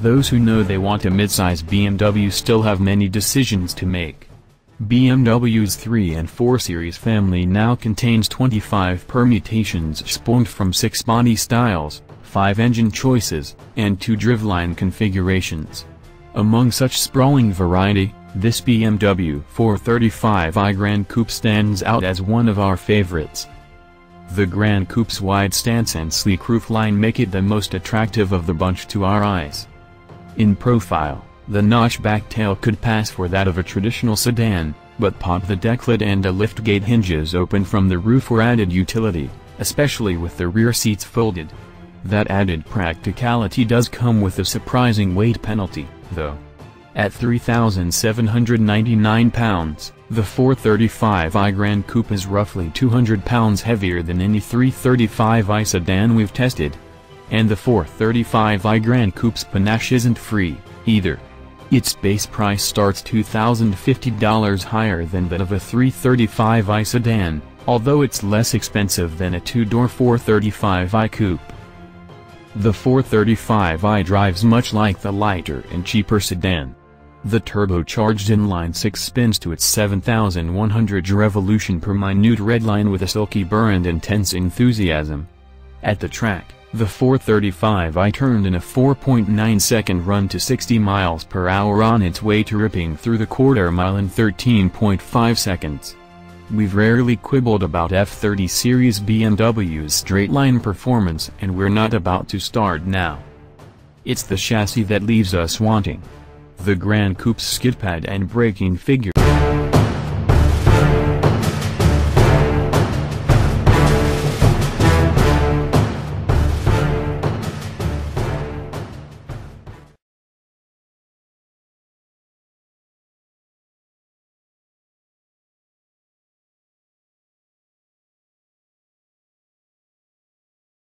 those who know they want a midsize BMW still have many decisions to make. BMW's 3 and 4 Series family now contains 25 permutations spawned from 6 body styles, 5 engine choices, and 2 driveline configurations. Among such sprawling variety, this BMW 435i Gran Coupe stands out as one of our favorites. The Gran Coupe's wide stance and sleek roofline make it the most attractive of the bunch to our eyes. In profile, the notchback tail could pass for that of a traditional sedan, but pop the decklid and a liftgate hinges open from the roof for added utility, especially with the rear seats folded. That added practicality does come with a surprising weight penalty, though. At 3,799 pounds, the 435i Gran Coupe is roughly 200 pounds heavier than any 335i sedan we've tested. And the 435i Gran Coupe's panache isn't free, either. Its base price starts $2,050 higher than that of a 335i sedan, although it's less expensive than a two-door 435i coupe. The 435i drives much like the lighter and cheaper sedan. The turbocharged inline-six spins to its 7,100 revolution per minute redline with a silky burr and intense enthusiasm. At the track, the 435i turned in a 4.9 second run to 60 miles per hour on its way to ripping through the quarter mile in 13.5 seconds. We've rarely quibbled about F30 series BMW's straight-line performance and we're not about to start now. It's the chassis that leaves us wanting. The Gran Coupe's skid pad and braking figure